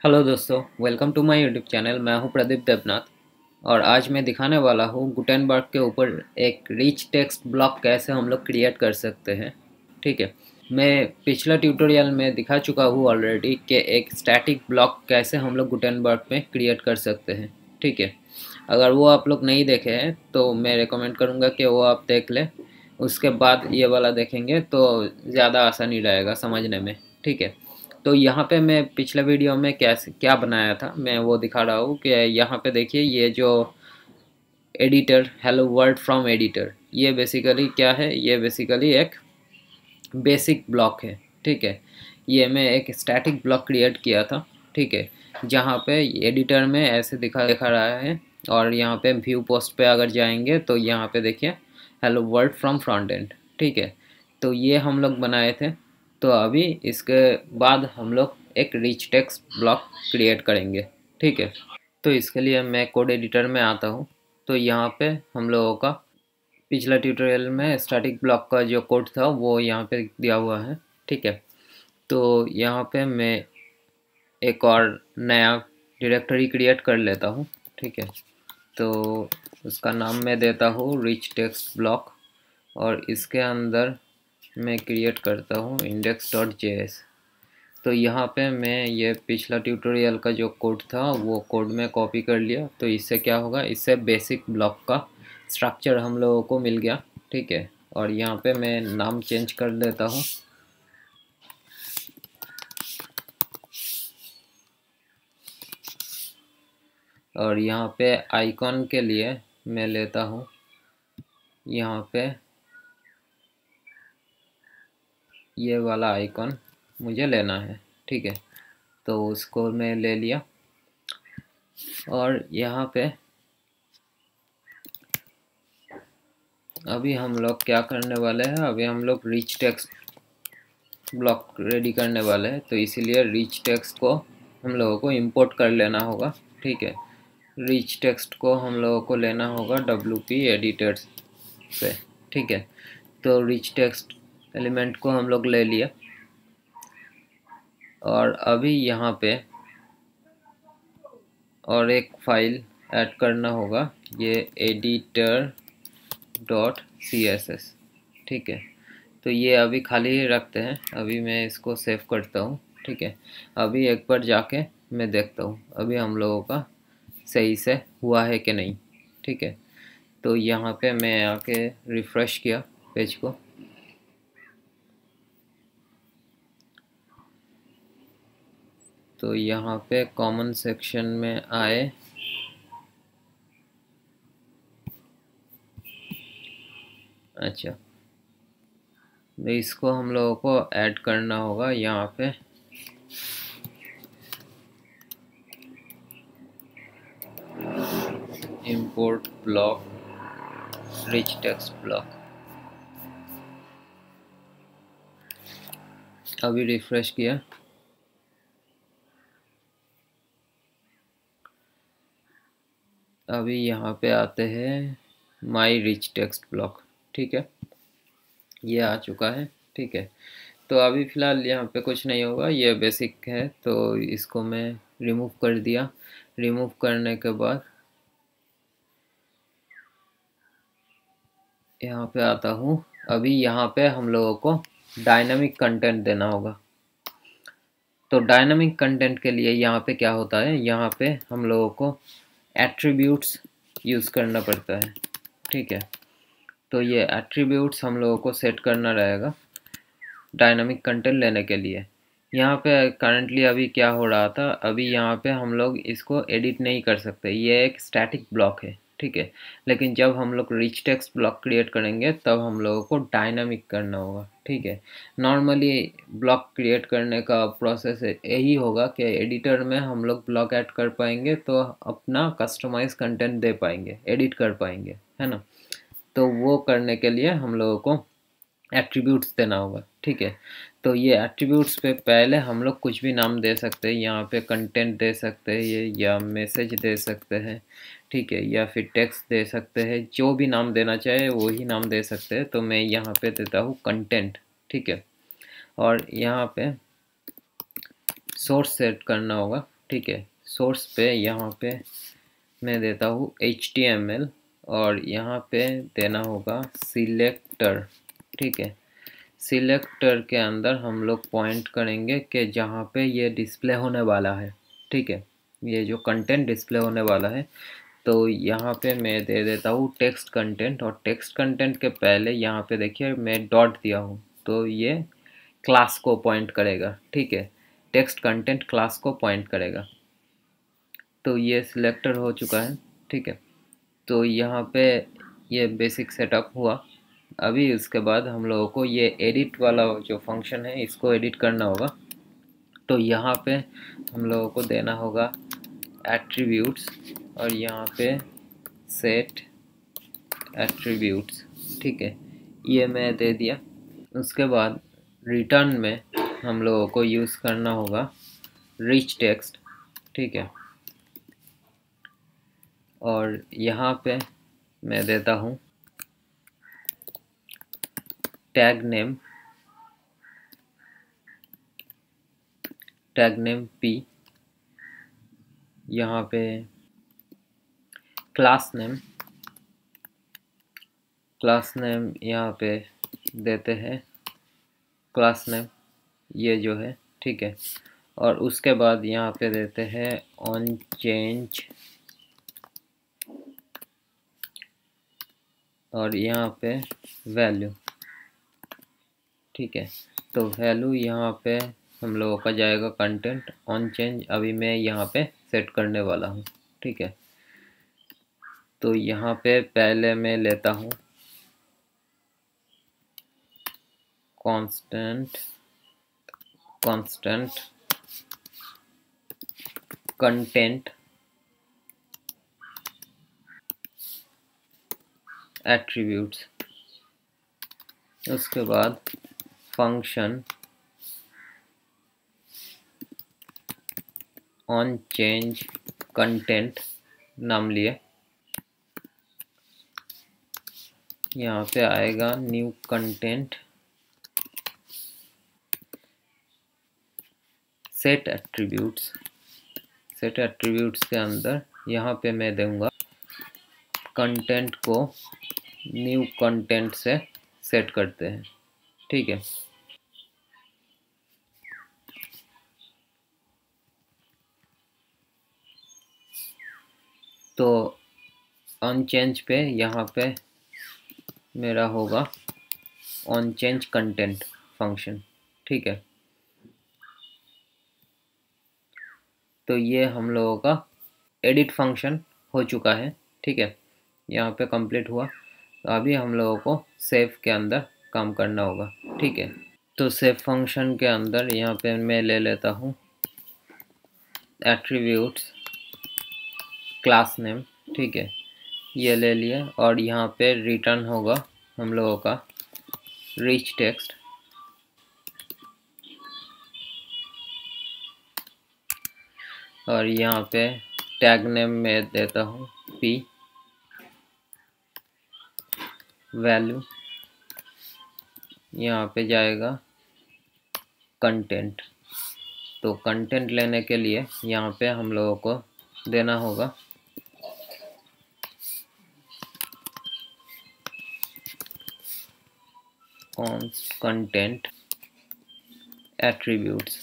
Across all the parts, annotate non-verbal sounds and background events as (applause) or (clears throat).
Hello दोस्तों welcome to my YouTube channel मैं हूँ प्रदीप देवनाथ और आज मैं दिखाने वाला हूँ गुटेनबर्ग के ऊपर एक रिच टेक्स्ट ब्लॉक कैसे हम लोग क्रिएट कर सकते हैं। ठीक है, मैं पिछला ट्यूटोरियल में दिखा चुका हूँ ऑलरेडी कि एक स्टैटिक ब्लॉक कैसे हम लोग गुटेनबर्ग में क्रिएट कर सकते हैं। ठीक है, अगर वो आप लोग नहीं देखे हैं तो मैं रिकमेंड करूँगा कि वो आप देख लें। उसके बाद ये वाला देखेंगे तो ज़्यादा आसानी रहेगा समझने में। ठीक है तो यहाँ पे मैं पिछले वीडियो में कैसे, क्या बनाया था, मैं वो दिखा रहा हूँ कि यहाँ पे देखिए ये जो editor hello world from editor ये बेसिकली क्या है, ये बेसिकली एक बेसिक ब्लॉक है, ठीक है? ये मैं एक स्टैटिक ब्लॉक क्रिएट किया था, ठीक है? जहाँ पे एडिटर में ऐसे दिखा दिखा रहा है और यहाँ पे व्यू पोस्ट पे अगर जाएँगे तो यहाँ पे देखिए hello world from front end ठीक है? तो ये हम लोग बनाए थे। तो अभी इसके बाद हम लोग एक रिच टेक्स्ट ब्लॉक क्रिएट करेंगे, ठीक है? तो इसके लिए मैं कोड एडिटर में आता हूँ। तो यहाँ पे हम लोगों का पिछला ट्यूटोरियल में स्टैटिक ब्लॉक का जो कोड था, वो यहाँ पे दिया हुआ है, ठीक है? तो यहाँ पे मैं एक और नया डायरेक्टरी क्रिएट कर लेता हूँ, ठीक है? तो उसका नाम मैं देता हूँ रिच टेक्स्ट ब्लॉक और इसके अंदर मैं क्रिएट करता हूँ इंडेक्स डॉट जे तो यहाँ पे मैं ये पिछला ट्यूटोरियल का जो कोड था, वो कोड में कॉपी कर लिया। तो इससे क्या होगा, इससे बेसिक ब्लॉक का स्ट्रक्चर हम लोगों को मिल गया, ठीक है? और यहाँ पे मैं नाम चेंज कर देता हूँ। और यहाँ पे आइकॉन के लिए मैं लेता हूँ। यहाँ पे ये वाला आइकॉन मुझे लेना है, ठीक है? तो उसको मैं ले लिया। और यहाँ पे अभी हम लोग क्या करने वाले हैं? अभी हम लोग रिच टेक्स्ट ब्लॉक रेडी करने वाले हैं तो इसीलिए रिच टेक्स्ट को हम लोगों को इंपोर्ट कर लेना होगा, ठीक है? रिच टेक्स्ट को हम लोगों को लेना होगा डब्ल्यू पी एडिटर्स से ठीक है? तो रिच टेक्स्ट एलिमेंट को हम लोग ले लिया और अभी यहाँ पे और एक फ़ाइल ऐड करना होगा, ये editor dot C S S ठीक है। तो ये अभी खाली ही रखते हैं, अभी मैं इसको सेव करता हूँ, ठीक है। अभी एक बार जाके मैं देखता हूँ, अभी हम लोगों का सही से हुआ है कि नहीं, ठीक है। तो यहाँ पे मैं आके रिफ़्रेश किया पेज को। तो यहाँ पे कॉमन सेक्शन में आए। अच्छा। तो इसको हम लोगों को ऐड करना होगा यहाँ पे। Import block rich text block अभी रिफ्रेश किया। अभी यहाँ पे आते हैं माई रिच टेक्स्ट ब्लॉक ठीक है? ये आ चुका है, ठीक है? तो अभी फ़िलहाल यहाँ पे कुछ नहीं होगा, ये बेसिक है तो इसको मैं रिमूव कर दिया। रिमूव करने के बाद यहाँ पे आता हूँ। अभी यहाँ पे हम लोगों को डायनामिक कंटेंट देना होगा। तो डायनामिक कंटेंट के लिए यहाँ पे क्या होता है? यहाँ पे हम लोगों को एट्रीब्यूट्स यूज़ करना पड़ता है। ठीक है? तो ये एट्रीब्यूट्स हम लोगों को सेट करना रहेगा डायनामिक कंटेंट लेने के लिए। यहाँ पे करंटली अभी क्या हो रहा था? अभी यहाँ पे हम लोग इसको एडिट नहीं कर सकते। ये एक स्टैटिक ब्लॉक है। ठीक है? लेकिन जब हम लोग रिच टेक्स ब्लॉक क्रिएट करेंगे, तब हम लोगों को डायनामिक करना होगा, ठीक है? नॉर्मली ब्लॉक क्रिएट करने का प्रोसेस यही होगा कि एडिटर में हम लोग ब्लॉक ऐड कर पाएँगे तो अपना कस्टमाइज कंटेंट दे पाएँगे एडिट कर पाएँगे, है ना? तो वो करने के लिए हम लोगों को एट्रीब्यूट्स देना होगा, ठीक है? तो ये एट्रीब्यूट्स पे पहले हम लोग कुछ भी नाम दे सकते हैं, यहाँ पे कंटेंट दे सकते हैं, ये, या मैसेज दे सकते हैं, ठीक है? या फिर टेक्स्ट दे सकते हैं, जो भी नाम देना चाहे वही नाम दे सकते हैं तो मैं यहाँ पे देता हूँ कंटेंट ठीक है? और यहाँ पे सोर्स सेट करना होगा, ठीक है? सोर्स पे यहाँ पे मैं देता हूँ एच और यहाँ पे देना होगा सिलेक्टर ठीक है। सिलेक्टर के अंदर हम लोग पॉइंट करेंगे कि जहाँ पे ये डिस्प्ले होने वाला है, ठीक है। ये जो कंटेंट डिस्प्ले होने वाला है तो यहाँ पे मैं दे देता हूँ टेक्स्ट कंटेंट और टेक्स्ट कंटेंट के पहले यहाँ पे देखिए मैं डॉट दिया हूँ तो ये क्लास को पॉइंट करेगा, ठीक है। टेक्स्ट कंटेंट क्लास को पॉइंट करेगा। तो ये सिलेक्टर हो चुका है, ठीक है। तो यहाँ पे ये बेसिक सेटअप हुआ। अभी उसके बाद हम लोगों को ये एडिट वाला जो फ़ंक्शन है, इसको एडिट करना होगा। तो यहाँ पे हम लोगों को देना होगा एट्रीब्यूट्स और यहाँ पे सेट एट्रीब्यूट्स ठीक है? ये मैं दे दिया। उसके बाद रिटर्न में हम लोगों को यूज़ करना होगा रिच टेक्स्ट ठीक है? और यहाँ पे मैं देता हूँ tag name tag name P यहाँ पे क्लास नेम क्लास नेम यहाँ पे देते हैं क्लास नेम ये जो है, ठीक है, और उसके बाद यहाँ पे देते हैं ऑन चेंज और यहाँ पे वैल्यू ठीक है। तो वैल्यू यहाँ पे हम लोगों का जाएगा कंटेंट ऑन चेंज अभी मैं यहाँ पे सेट करने वाला हूँ, ठीक है। तो यहाँ पे पहले मैं लेता हूँ। कांस्टेंट कांस्टेंट कंटेंट एट्रीब्यूट्स उसके बाद फ़ंक्शन ऑन चेंज कंटेंट नाम लिए। यहाँ पे आएगा new content set attributes set attributes के अंदर यहाँ पे मैं दूँगा कंटेंट को न्यू कंटेंट से सेट करते हैं। ठीक है। तो ऑन चेंज पे, यहाँ पे मेरा होगा ऑन चेंज कंटेंट फ़ंक्शन ठीक है। तो ये हम लोगों का एडिट फ़ंक्शन हो चुका है, ठीक है। यहाँ पे कंप्लीट हुआ। तो अभी हम लोगों को सेव के अंदर काम करना होगा, ठीक है? तो सेव फ़ंक्शन के अंदर यहाँ पे मैं ले लेता हूँ एट्रीब्यूट्स क्लास नेम ठीक है? ये ले लिया और यहाँ पे रिटर्न होगा हम लोगों का रिच टेक्स्ट और यहाँ पे टैग नेम में देता हूँ पी वैल्यू यहाँ पे जाएगा कंटेंट तो कंटेंट लेने के लिए यहाँ पे हम लोगों को देना होगा। कंटेंट एट्रीब्यूट्स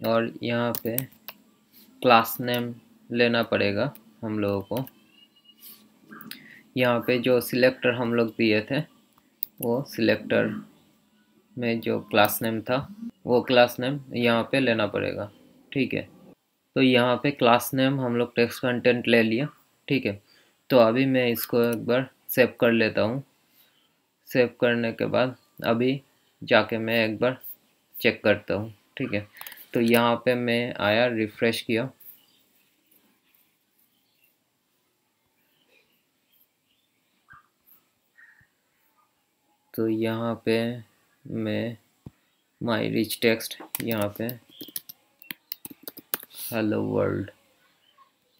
और यहाँ पे क्लास नेम लेना पड़ेगा हम लोगों को। यहाँ पे जो सिलेक्टर हम लोग दिए थे वो सिलेक्टर में जो क्लास नेम था वो क्लास नेम यहाँ पे लेना पड़ेगा ठीक है? तो यहाँ पे क्लास नेम हम लोग टेक्स्ट कंटेंट ले लिया ठीक है? तो अभी मैं इसको एक बार सेव कर लेता हूँ। सेव करने के बाद अभी जाके मैं एक बार चेक करता हूँ ठीक है? तो यहाँ पे मैं आया रिफ़्रेश किया। तो यहाँ पे मैं माई रिच टेक्स्ट यहाँ पे हेलो वर्ल्ड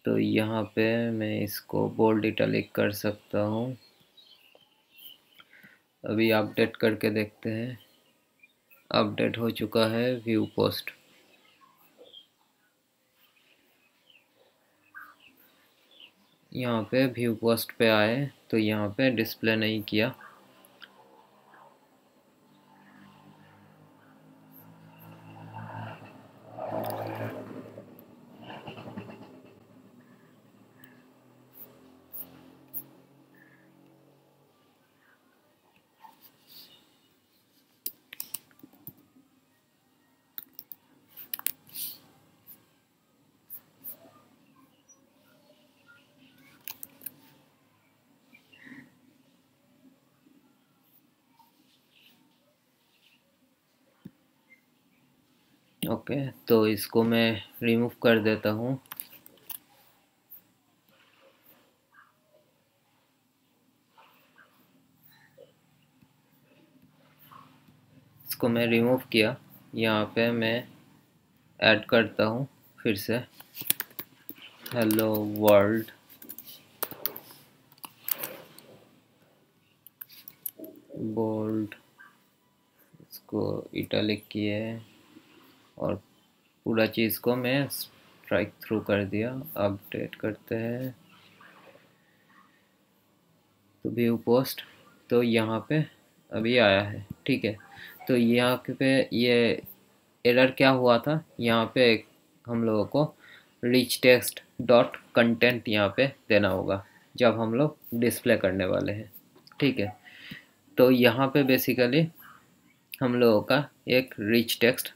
तो यहाँ पे मैं इसको बोल्ड इटैलिक कर सकता हूँ। अभी अपडेट करके देखते हैं। अपडेट हो चुका है व्यू पोस्ट यहाँ पे व्यू पोस्ट पे आए तो यहाँ पे डिस्प्ले नहीं किया। ओके तो इसको मैं रिमूव कर देता हूँ। इसको मैं रिमूव किया। यहाँ पे मैं ऐड करता हूँ फिर से। हेलो वर्ल्ड बोल्ड इसको इटालिक किए और पूरा चीज़ को मैं स्ट्राइक थ्रू कर दिया। अपडेट करते हैं। तो व्यू पोस्ट तो यहाँ पे अभी आया है। ठीक है। तो यहाँ पे ये एरर क्या हुआ था? यहाँ पे हम लोगों को रिच टेक्स्ट डॉट कंटेंट यहाँ पे देना होगा, जब हम लोग डिस्प्ले करने वाले हैं। ठीक है। तो यहाँ पे बेसिकली हम लोगों का एक रिच टेक्स्ट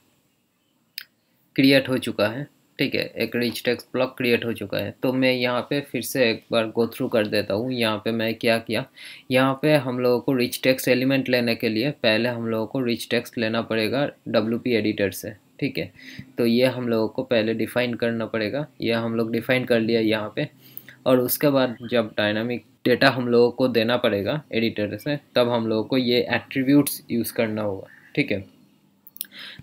क्रिएट हो चुका है, ठीक है? एक रिच टेक्स्ट ब्लॉक क्रिएट हो चुका है। तो मैं यहाँ पे फिर से एक बार गो थ्रू कर देता हूँ। यहाँ पे मैं क्या किया? यहाँ पे हम लोगों को रिच टेक्स्ट एलिमेंट लेने के लिए पहले हम लोगों को रिच टेक्स्ट लेना पड़ेगा डब्ल्यू एडिटर से, ठीक है? तो ये हम लोगों को पहले डिफ़ाइन करना पड़ेगा। ये हम लोग डिफ़ाइन कर लिया यहाँ पे। और उसके बाद जब डायनामिक डेटा हम लोगों को देना पड़ेगा एडिटर से, तब हम लोगों को ये एट्रीब्यूट्स यूज़ करना होगा, ठीक है?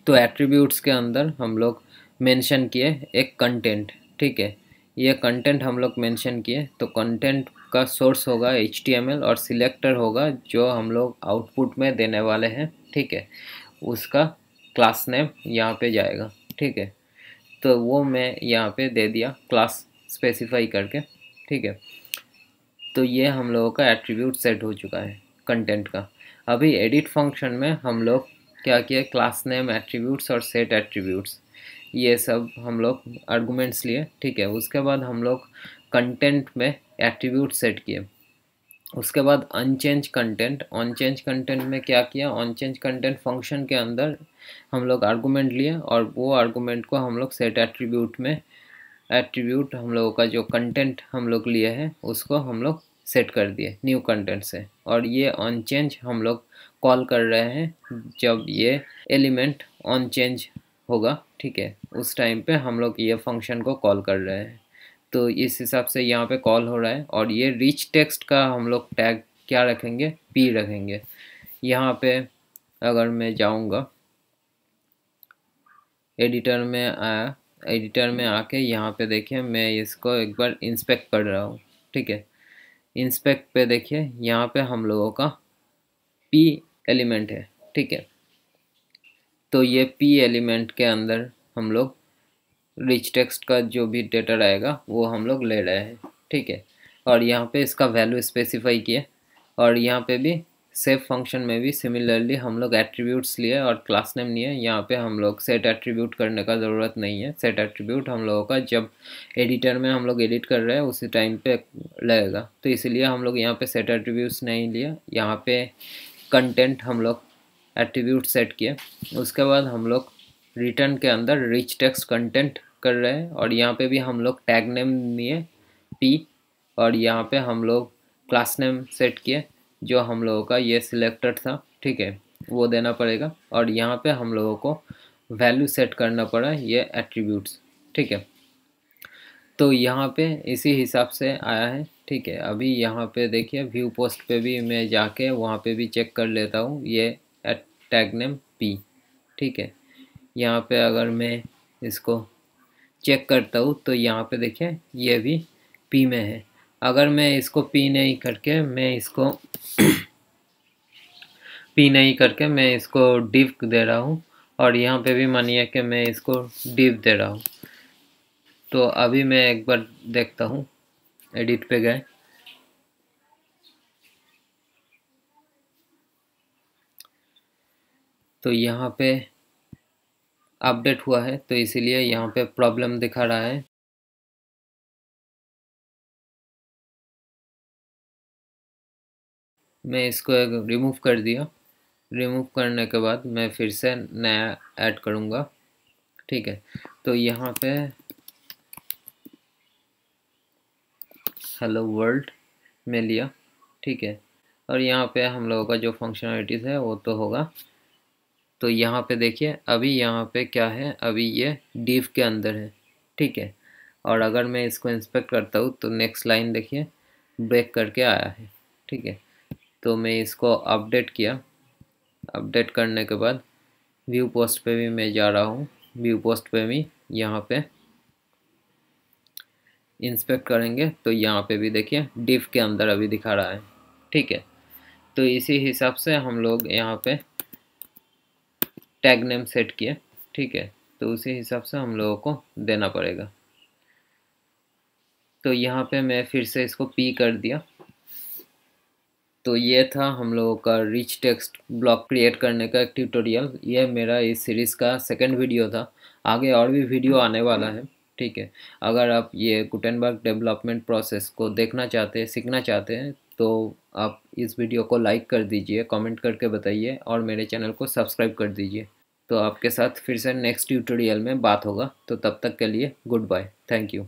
तो एट्रीब्यूट्स के अंदर हम लोग मेंशन किए एक कंटेंट ठीक है? ये कंटेंट हम लोग मेंशन किए तो कंटेंट का सोर्स होगा एच और सिलेक्टर होगा, जो हम लोग आउटपुट में देने वाले हैं, ठीक है? उसका क्लास नेम यहाँ पे जाएगा, ठीक है? तो वो मैं यहाँ पे दे दिया क्लास स्पेसिफाई करके, ठीक है? तो ये हम लोगों का एट्रीब्यूट सेट हो चुका है कंटेंट का। अभी एडिट फ़ंक्शन में हम लोग क्या किया क्लास नेम एट्रीब्यूट्स और सेट एट्रीब्यूट्स ये सब हम लोग आर्गूमेंट्स लिए, ठीक है? उसके बाद हम लोग कंटेंट में एट्रीब्यूट सेट किए। उसके बाद अनचेंज कंटेंट अनचेंज कंटेंट में क्या किया? अनचेंज कंटेंट फ़ंक्शन के अंदर हम लोग आर्गूमेंट लिए और वो आर्गूमेंट को हम लोग सेट एट्रीब्यूट में एट्रीब्यूट हम लोगों का जो कंटेंट हम लोग लिए हैं, उसको हम लोग सेट कर दिए न्यू कंटेंट से। और ये ऑन चेंज हम लोग कॉल कर रहे हैं जब ये एलिमेंट अनचेंज होगा, ठीक है? उस टाइम पे हम लोग ये फ़ंक्शन को कॉल कर रहे हैं। तो इस हिसाब से यहाँ पे कॉल हो रहा है और ये रिच टेक्स्ट का हम लोग टैग क्या रखेंगे? पी रखेंगे। यहाँ पे अगर मैं जाऊँगा एडिटर में आया एडिटर में आके यहाँ पे देखिए, मैं इसको एक बार इंस्पेक्ट कर रहा हूँ, ठीक है? इंस्पेक्ट पे देखिए, यहाँ पे हम लोगों का पी एलिमेंट है, ठीक है? तो ये पी एलिमेंट के अंदर हम लोग रिच टेक्स्ट का जो भी डेटा रहेगा वो हम लोग ले रहे हैं, ठीक है? और यहाँ पे इसका वैल्यू स्पेसिफाई किए और यहाँ पे भी सेफ़ फ़ंक्शन में भी सिमिलरली हम लोग एट्रीब्यूट्स लिए और क्लास नेम लिए। यहाँ पे हम लोग सेट एट्रीब्यूट करने का ज़रूरत नहीं है। सेट एट्रीब्यूट हम लोगों का जब एडिटर में हम लोग एडिट कर रहे हैं, उसी टाइम पे लगेगा। तो इसलिए हम लोग यहाँ पे सेट एट्रीब्यूट्स नहीं लिया यहाँ पे कंटेंट हम लोग एट्रीब्यूट सेट किए उसके बाद हम लोग रिटर्न के अंदर रिच टेक्स्ट कंटेंट कर रहे हैं और यहाँ पे भी हम लोग टैग नेम लिए पी और यहाँ पे हम लोग क्लास नेम सेट किए, जो हम लोगों का ये सिलेक्टेड था, ठीक है? वो देना पड़ेगा और यहाँ पे हम लोगों को वैल्यू सेट करना पड़ा ये एट्रीब्यूट्स ठीक है? तो यहाँ पे इसी हिसाब से आया है, ठीक है? अभी यहाँ पे देखिए व्यू पोस्ट पे भी मैं जाके वहाँ पे भी चेक कर लेता हूँ, ये टैग नेम पी ठीक है? यहाँ पे अगर मैं इसको चेक करता हूँ तो यहाँ पे देखिए, ये भी पी में है। अगर मैं इसको पी नहीं करके मैं इसको (clears throat) पी नहीं करके मैं इसको डिव दे रहा हूँ, और यहाँ पे भी मानिए कि मैं इसको डिव दे रहा हूँ तो अभी मैं एक बार देखता हूँ एडिट पे गए। तो यहाँ पे अपडेट हुआ है तो इसीलिए यहाँ पे प्रॉब्लम दिखा रहा है। मैं इसको एक रिमूव कर दिया। रिमूव करने के बाद मैं फिर से नया ऐड करूँगा। ठीक है तो यहाँ पे हेलो वर्ल्ड में लिया। ठीक है, और यहाँ पे हम लोगों का जो फंक्शनलिटीज़ है वो तो होगा। तो यहाँ पे देखिए, अभी यहाँ पे क्या है? अभी ये डिव के अंदर है, ठीक है? और अगर मैं इसको इंस्पेक्ट करता हूँ तो नेक्स्ट लाइन देखिए ब्रेक करके आया है, ठीक है? तो मैं इसको अपडेट किया। अपडेट करने के बाद व्यू पोस्ट पे भी मैं जा रहा हूँ। व्यू पोस्ट पे भी यहाँ पे इंस्पेक्ट करेंगे तो यहाँ पे भी देखिए डिफ के अंदर अभी दिखा रहा है, ठीक है? तो इसी हिसाब से हम लोग यहाँ पे टैग नेम सेट किए ठीक है? तो उसी हिसाब से हम लोगों को देना पड़ेगा। तो यहाँ पे मैं फिर से इसको पी कर दिया। तो ये था हम लोगों का रिच टेक्स्ट ब्लॉक क्रिएट करने का एक ट्यूटोरियल ये मेरा इस सीरीज़ का सेकंड वीडियो था। आगे और भी वीडियो आने वाला है, ठीक है? अगर आप ये गुटेनबर्ग डेवलपमेंट प्रोसेस को देखना चाहते हैं सीखना चाहते हैं तो आप इस वीडियो को लाइक कर दीजिए, कमेंट करके बताइए और मेरे चैनल को सब्सक्राइब कर दीजिए। तो आपके साथ फिर से नेक्स्ट ट्यूटोरियल में बात होगा। तो तब तक के लिए गुड बाय। Thank you.